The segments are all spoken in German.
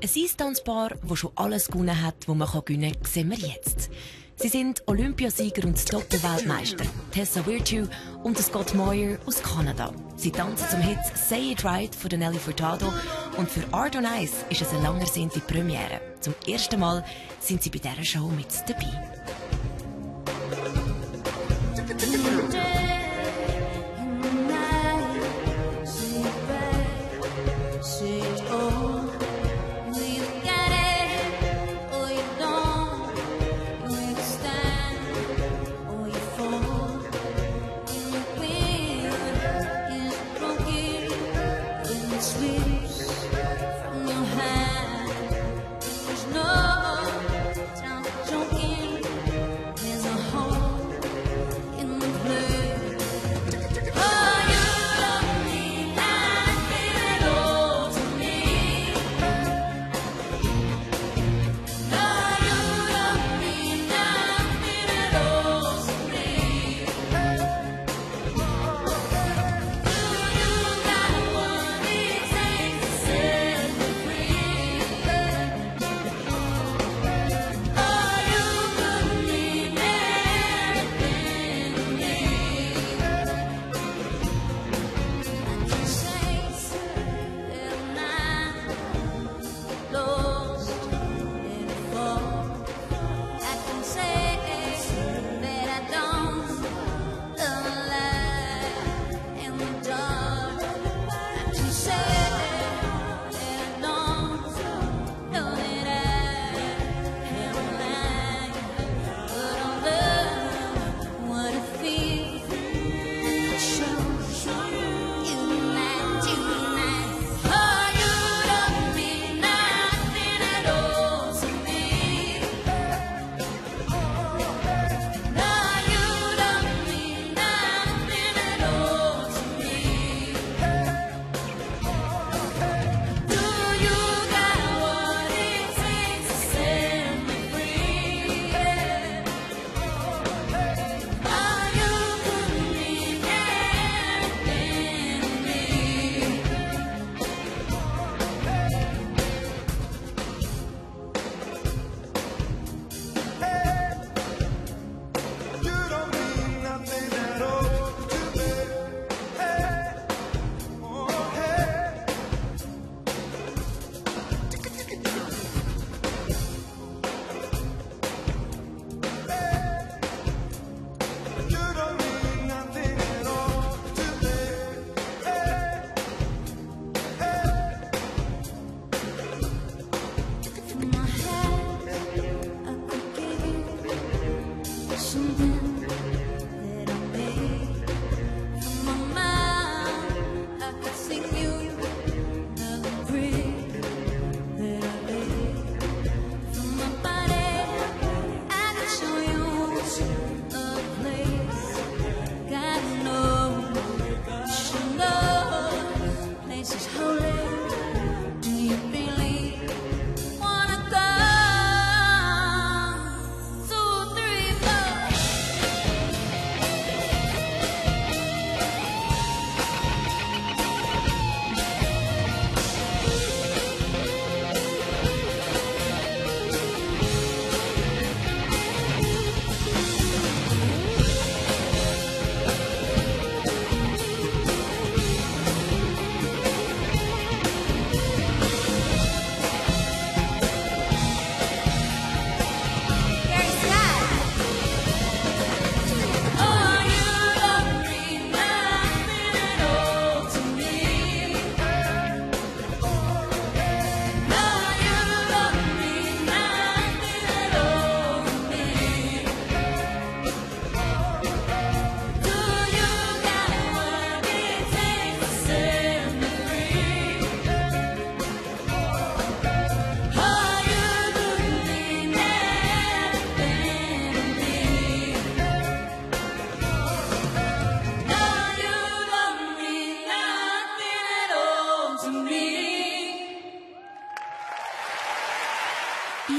Ein Eistanzpaar, das schon alles gewonnen hat, was man gewinnen kann, sehen wir jetzt. Sie sind Olympiasieger und Doppelweltmeister. Tessa Virtue und Scott Moyer aus Kanada. Sie tanzen zum Hit Say It Right von Nelly Furtado und für Art on Ice ist es eine lang ersehnte Premiere. Zum ersten Mal sind sie bei dieser Show mit dabei.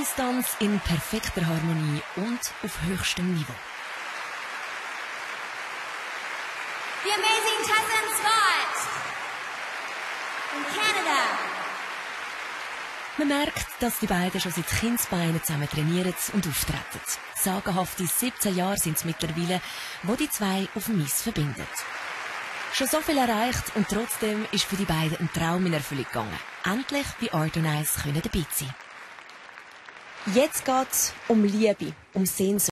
Tanz in perfekter Harmonie und auf höchstem Niveau. The amazing Tessa and Scott in Canada. Man merkt, dass die beiden schon seit Kindsbeinen zusammen trainieren und auftreten. Sagenhafte 17 Jahre sind es mittlerweile, wo die zwei auf dem Eis verbinden. Schon so viel erreicht und trotzdem ist für die beiden ein Traum in Erfüllung gegangen. Endlich bei Art Ice können dabei sein. Jetzt geht es um Liebe, um Sehnsucht.